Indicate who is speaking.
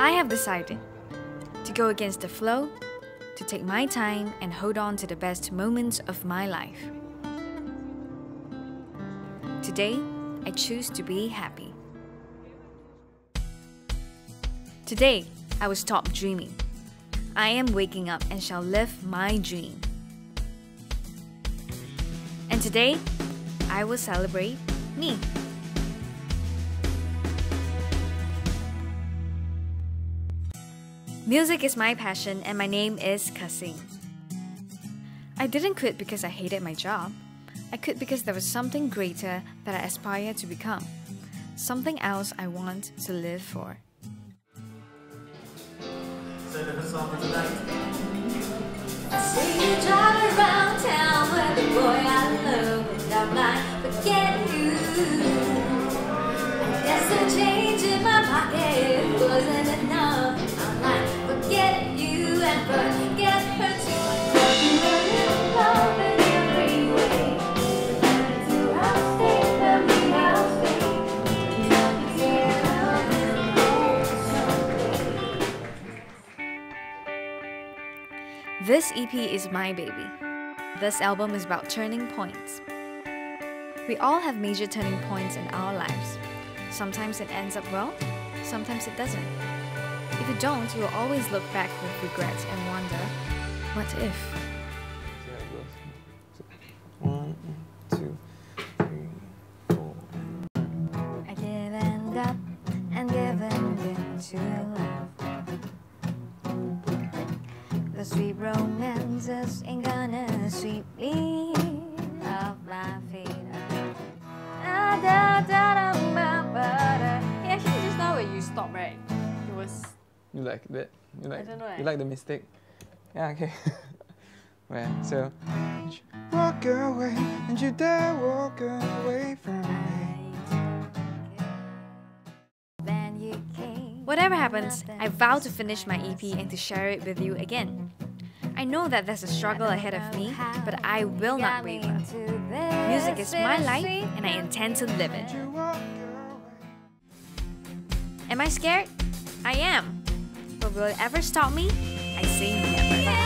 Speaker 1: I have decided to go against the flow, to take my time and hold on to the best moments of my life. Today, I choose to be happy. Today, I will stop dreaming. I am waking up and shall live my dream. And today, I will celebrate me. Music is my passion, and my name is Kexin. I didn't quit because I hated my job. I quit because there was something greater that I aspire to become, something else I want to live for.
Speaker 2: So the first song for tonight.
Speaker 3: Say you drive around town with the boy I love, and I might forget you.
Speaker 1: This EP is my baby. This album is about turning points. We all have major turning points in our lives. Sometimes it ends up well, sometimes it doesn't. If you don't, you will always look back with regrets and wonder, what if?
Speaker 3: Love. The sweet romances ain't gonna sweep me off my feet. Da, da, da, da, ba, ba, da.
Speaker 4: Hey, actually, just now when you stopped, right? It was.
Speaker 5: You like that? You like?
Speaker 4: I don't know eh.
Speaker 5: You like the mistake? Yeah. Okay. well, so. Walk away, and you dare walk away from
Speaker 1: Whatever happens, I vow to finish my EP and to share it with you again. I know that there's a struggle ahead of me, but I will not waver. Music is my life, and I intend to live it.
Speaker 5: You walk away.
Speaker 1: Am I scared? I am. But will it ever stop me? I say no.